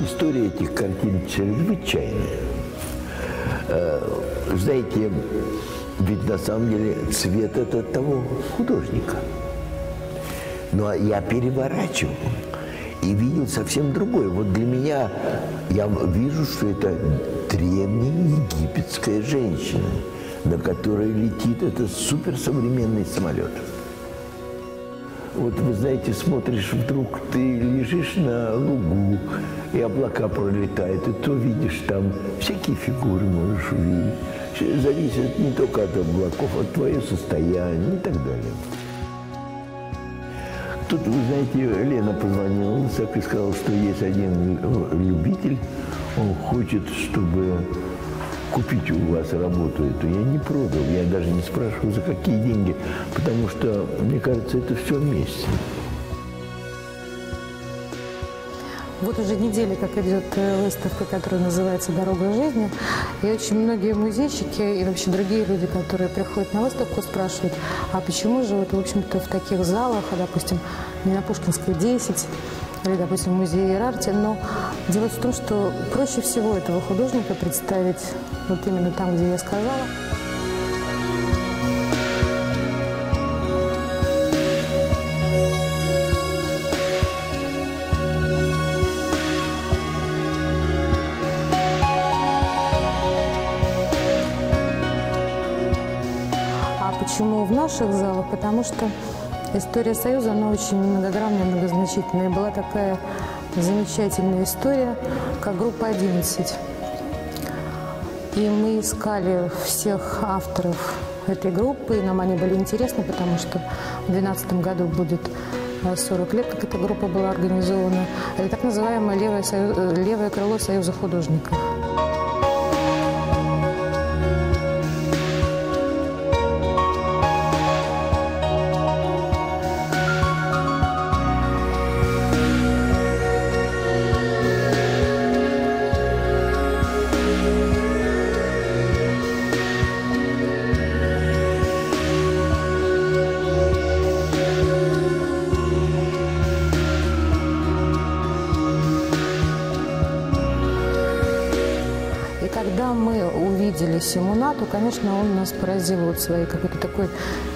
История этих картин чрезвычайная. Э, Знаете, ведь на самом деле цвет это того художника. Но я переворачивал и видел совсем другое. Вот для меня я вижу, что это древняя египетская женщина, на которой летит этот суперсовременный самолет. Вот вы знаете, смотришь, вдруг ты лежишь на лугу, и облака пролетают, и то видишь там всякие фигуры можешь увидеть. Зависит не только от облаков, от твоего состояния и так далее. Тут, вы знаете, Лена позвонила так и сказала, что есть один любитель, он хочет, чтобы купить у вас работу эту. Я не продал, я даже не спрашиваю, за какие деньги, потому что, мне кажется, это все вместе. Вот уже недели, как идет э, выставка, которая называется «Дорога жизни». И очень многие музейщики и вообще другие люди, которые приходят на выставку, спрашивают, а почему же вот, в общем-то, в таких залах, а, допустим, не на Пушкинской 10, или, допустим, в музее Ирарти, но дело в том, что проще всего этого художника представить вот именно там, где я сказала. А почему в наших залах? Потому что история Союза, она очень многогранная, многозначительная. Была такая замечательная история, как группа 11. И мы искали всех авторов этой группы, и нам они были интересны, потому что в 2012 году будет э, 40 лет, как эта группа была организована. Это так называемое левое, сою- э, левое крыло Союза художников. И когда мы увидели Симуна, то, конечно, он нас поразил вот своей какой-то такой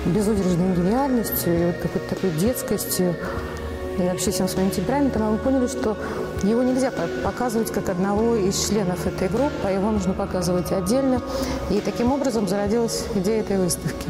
безудержной гениальностью и вот какой-то такой детскостью и вообще всем своим темпераментом. И мы поняли, что его нельзя по- показывать как одного из членов этой группы, а его нужно показывать отдельно. И таким образом зародилась идея этой выставки.